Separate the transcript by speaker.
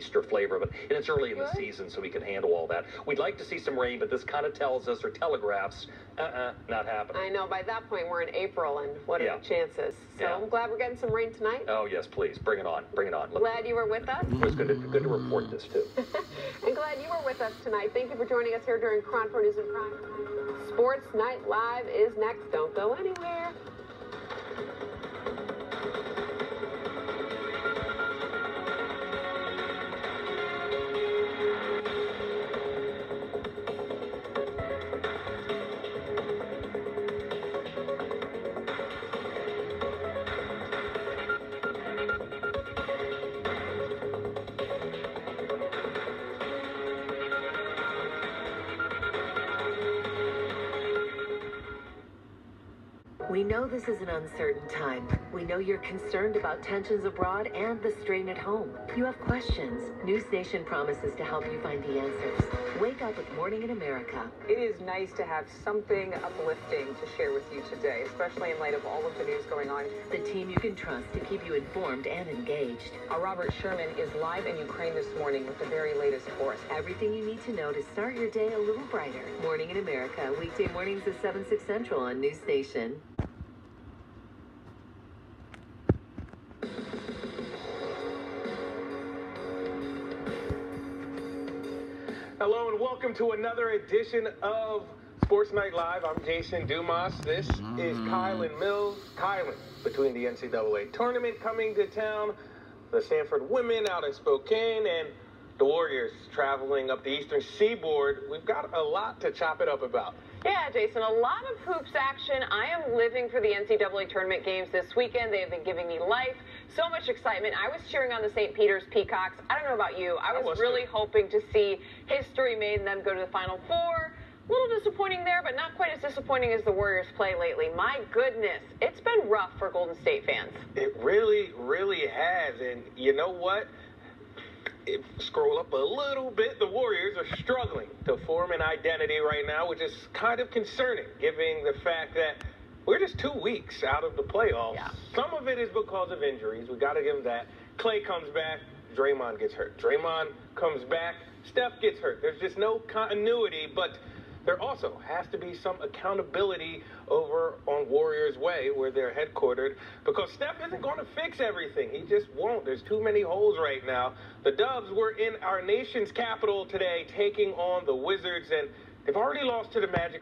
Speaker 1: Easter flavor of it, and it's early in the season, so we can handle all that. We'd like to see some rain, but this kind of tells us or telegraphs, uh-uh, not happening.
Speaker 2: I know by that point we're in April, and what are
Speaker 1: Yeah.
Speaker 2: the chances? So
Speaker 1: Yeah.
Speaker 2: I'm glad we're getting some rain tonight.
Speaker 1: Oh yes, please bring it on, bring it on. Look,
Speaker 2: Glad you were with us.
Speaker 1: it was good to, good to report this too.
Speaker 2: and glad you were with us tonight. Thank you for joining us here during KRON Pro News and Crime. Sports Night Live is next. Don't go anywhere.
Speaker 3: We know this is an uncertain time. We know you're concerned about tensions abroad and the strain at home. You have questions. News Nation promises to help you find the answers. Wake up with Morning in America.
Speaker 4: It is nice to have something uplifting to share with you today, especially in light of all of the news going on.
Speaker 3: The team you can trust to keep you informed and engaged.
Speaker 4: Our Robert Sherman is live in Ukraine this morning with the very latest for us.
Speaker 3: Everything you need to know to start your day a little brighter. Morning in America, weekday mornings at 7, 6 Central on News Nation.
Speaker 5: Hello and welcome to another edition of Sports Night Live. I'm Jason Dumas. This is mm. Kylen Mills. Kylen, between the NCAA tournament coming to town, the Stanford women out in Spokane, and the Warriors traveling up the eastern seaboard. We've got a lot to chop it up about.
Speaker 2: Yeah, Jason, a lot of hoops action. I am living for the NCAA tournament games this weekend. They have been giving me life. So much excitement. I was cheering on the St. Peter's Peacocks. I don't know about you. I
Speaker 5: I
Speaker 2: was
Speaker 5: was
Speaker 2: really
Speaker 5: too.
Speaker 2: hoping to see history made and them go to the Final Four. A little disappointing there, but not quite as disappointing as the Warriors play lately. My goodness, it's been rough for Golden State fans.
Speaker 5: It really, really has. And you know what? If scroll up a little bit, the Warriors are struggling to form an identity right now, which is kind of concerning, given the fact that we're just two weeks out of the playoffs.
Speaker 2: Yeah.
Speaker 5: Some of it is because of injuries. We got to give them that. Clay comes back, Draymond gets hurt. Draymond comes back, Steph gets hurt. There's just no continuity, but there also has to be some accountability over on Warriors Way, where they're headquartered, because Steph isn't going to fix everything. He just won't. There's too many holes right now. The Dubs were in our nation's capital today, taking on the Wizards, and they've already lost to the Magic.